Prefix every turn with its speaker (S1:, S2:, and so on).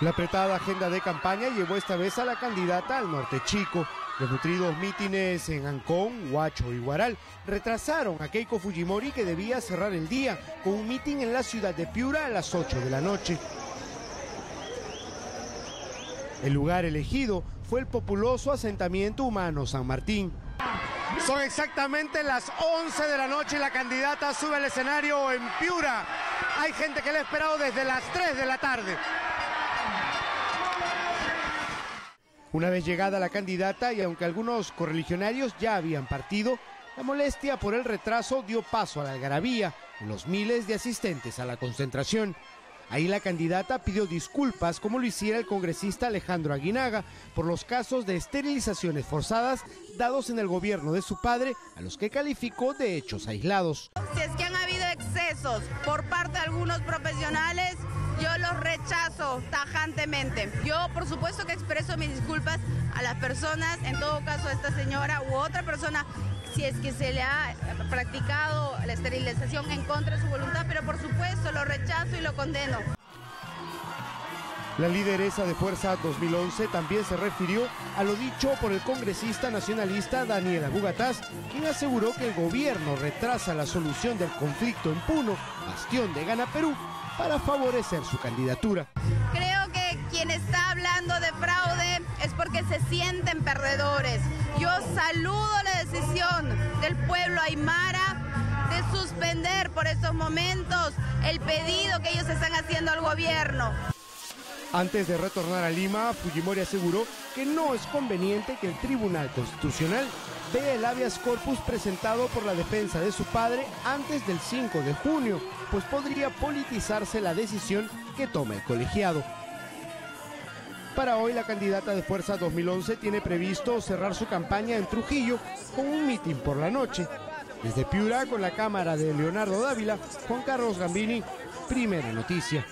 S1: La apretada agenda de campaña llevó esta vez a la candidata al norte chico. Los nutridos mítines en Ancón, Huacho y Guaral retrasaron a Keiko Fujimori que debía cerrar el día con un mitin en la ciudad de Piura a las 8 de la noche. El lugar elegido fue el populoso asentamiento humano San Martín. Son exactamente las 11 de la noche y la candidata sube al escenario en Piura. Hay gente que le ha esperado desde las 3 de la tarde. Una vez llegada la candidata y aunque algunos correligionarios ya habían partido, la molestia por el retraso dio paso a la algarabía en los miles de asistentes a la concentración. Ahí la candidata pidió disculpas, como lo hiciera el congresista Alejandro Aguinaga, por los casos de esterilizaciones forzadas dados en el gobierno de su padre, a los que calificó de hechos aislados.
S2: Si es que han habido excesos por parte de algunos profesionales, yo los rechazo tajantemente. Yo, por supuesto, que expreso mis disculpas a las personas, en todo caso a esta señora u otra persona, si es que se le ha practicado la esterilización en contra de su voluntad, pero por supuesto lo rechazo y lo condeno.
S1: La lideresa de Fuerza 2011 también se refirió a lo dicho por el congresista nacionalista Daniela Bugatás, quien aseguró que el gobierno retrasa la solución del conflicto en Puno, bastión de Gana Perú, para favorecer su candidatura.
S2: Creo que quien está hablando de fraude es porque se sienten perdedores. Yo saludo la decisión del pueblo aymara de suspender por estos momentos el pedido que ellos están haciendo al gobierno.
S1: Antes de retornar a Lima, Fujimori aseguró que no es conveniente que el Tribunal Constitucional vea el habeas corpus presentado por la defensa de su padre antes del 5 de junio, pues podría politizarse la decisión que tome el colegiado. Para hoy, la candidata de Fuerza 2011 tiene previsto cerrar su campaña en Trujillo con un mitin por la noche. Desde Piura, con la cámara de Leonardo Dávila, Juan Carlos Gambini, Primera Noticia.